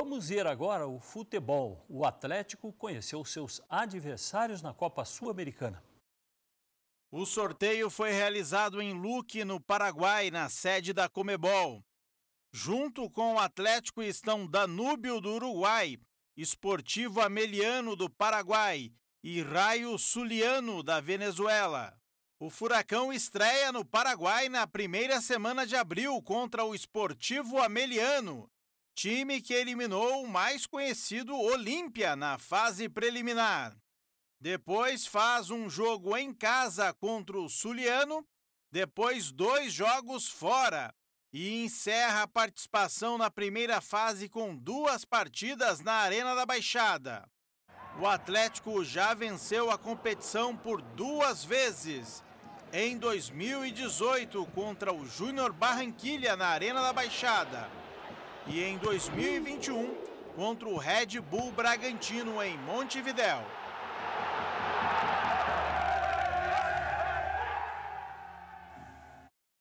Vamos ver agora o futebol. O Atlético conheceu seus adversários na Copa Sul-Americana. O sorteio foi realizado em Luque, no Paraguai, na sede da Comebol. Junto com o Atlético estão Danúbio do Uruguai, Esportivo Ameliano do Paraguai e Raio Suliano da Venezuela. O Furacão estreia no Paraguai na primeira semana de abril contra o Esportivo Ameliano, time que eliminou o mais conhecido Olímpia na fase preliminar. Depois faz um jogo em casa contra o Suliano, depois dois jogos fora e encerra a participação na primeira fase com duas partidas na Arena da Baixada. O Atlético já venceu a competição por duas vezes. Em 2018 contra o Júnior Barranquilha na Arena da Baixada e em 2021 contra o Red Bull Bragantino em Montevidéu.